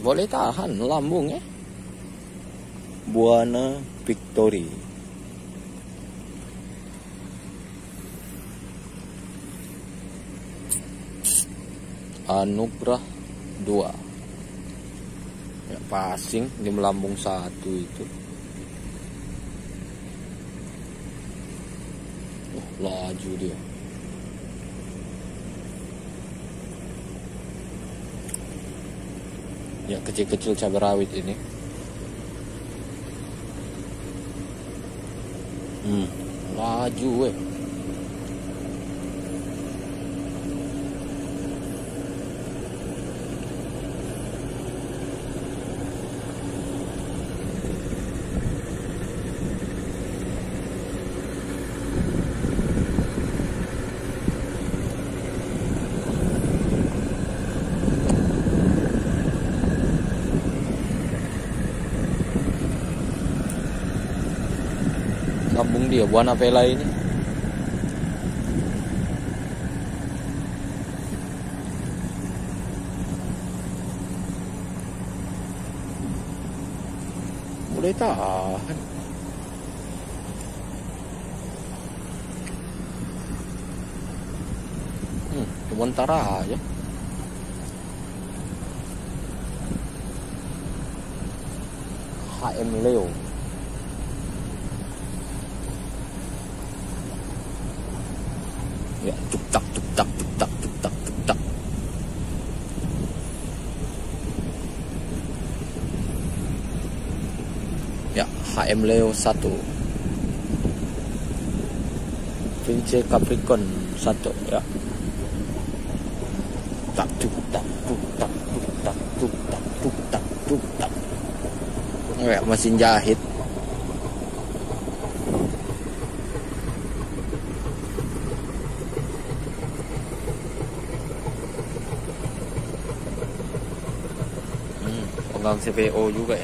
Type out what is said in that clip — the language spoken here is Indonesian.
boleh tahan lambung ya. Buana Victory. Anugerah 2 ya, passing di melambung satu itu oh, laju dia ya kecil-kecil cabai rawit ini. Hmm laju weh kampung dia Buana Vela ini. Mulai tahan. Hmm, sebentar aja. HM Leo ya tuk tak tuk tak tuk tak tuk tak tuk tak. Ya HM Leo 1 Vince Capricorn 1 ya. Tak tuk tak tuk tak tuk tak tuk tak tuk tak tuk tak. Ya mesin jahit Vâng, CPO như vậy